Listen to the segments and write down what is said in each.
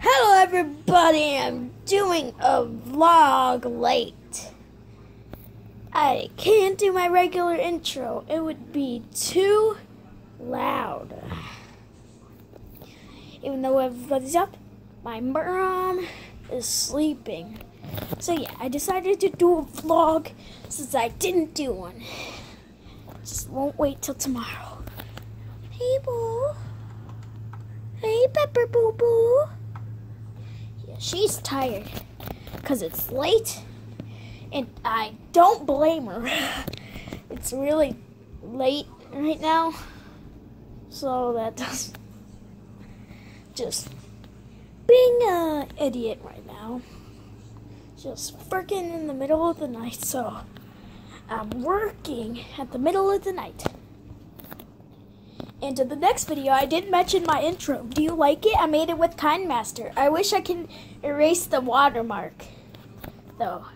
Hello everybody, I'm doing a vlog late. I can't do my regular intro. It would be too loud. Even though everybody's up, my mom is sleeping. So yeah, I decided to do a vlog since I didn't do one. Just won't wait till tomorrow. Hey boo. Hey Pepper Boo Boo. Yeah, she's tired because it's late and I don't blame her. it's really late right now. So that does just being an idiot right now. Just freaking in the middle of the night, so I'm working at the middle of the night. And to the next video, I did mention my intro. Do you like it? I made it with KineMaster. I wish I can erase the watermark, though.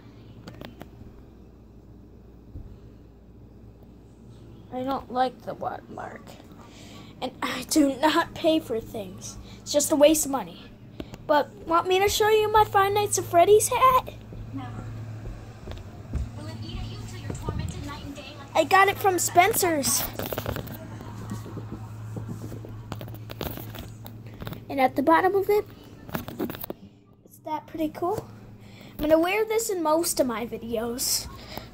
I don't like the watermark. And I do not pay for things. It's just a waste of money. But want me to show you my Five Nights at Freddy's hat? Never. Will it eat at you till you're tormented night and day like I got it from Spencer's. And at the bottom of it, is that pretty cool? I'm gonna wear this in most of my videos.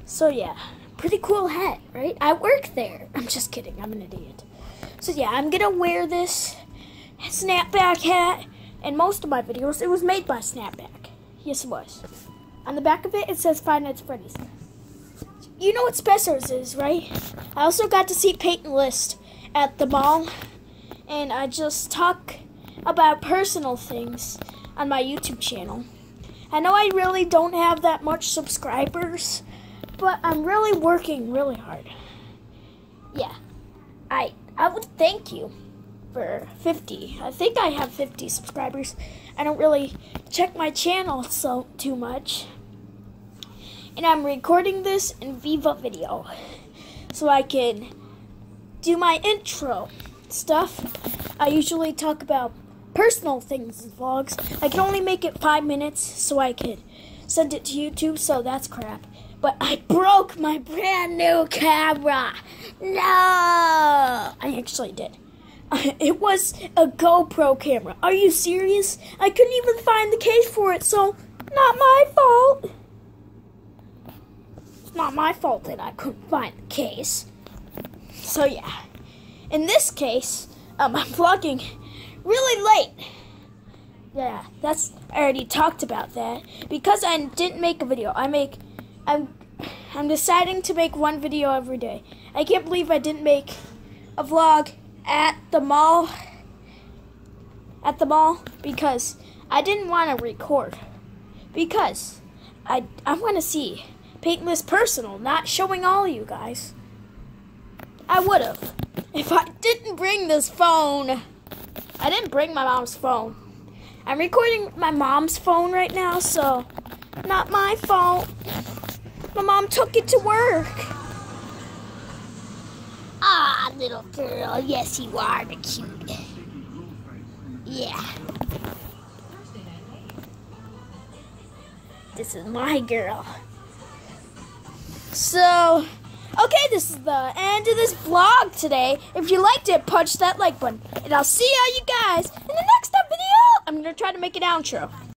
So yeah, pretty cool hat, right? I work there. I'm just kidding, I'm an idiot. So yeah, I'm gonna wear this snapback hat in most of my videos. It was made by Snapback. Yes, it was. On the back of it, it says Five Nights at Freddy's. You know what Spencer's is, right? I also got to see Peyton List at the mall, and I just talk about personal things on my YouTube channel. I know I really don't have that much subscribers, but I'm really working really hard. Yeah, I I would thank you for 50. I think I have 50 subscribers. I don't really check my channel so too much and I'm recording this in Viva Video so I can do my intro stuff. I usually talk about personal things in vlogs. I can only make it five minutes so I can send it to YouTube, so that's crap. But I broke my brand new camera. No, I actually did. It was a GoPro camera. Are you serious? I couldn't even find the case for it, so not my fault. It's not my fault that I couldn't find the case. So yeah, in this case, um, I'm vlogging really late. Yeah, that's I already talked about that because I didn't make a video. I make, I'm, I'm deciding to make one video every day. I can't believe I didn't make a vlog at the mall. At the mall because I didn't want to record because I I want to see Peyton List Personal, not showing all you guys. I would have. If I didn't bring this phone. I didn't bring my mom's phone. I'm recording my mom's phone right now, so not my fault. My mom took it to work. Ah, little girl. Yes, you are the cute. Yeah. This is my girl. So, okay, this is the end of this vlog today. If you liked it, punch that like button. And I'll see all you guys in the next video. I'm going to try to make an outro.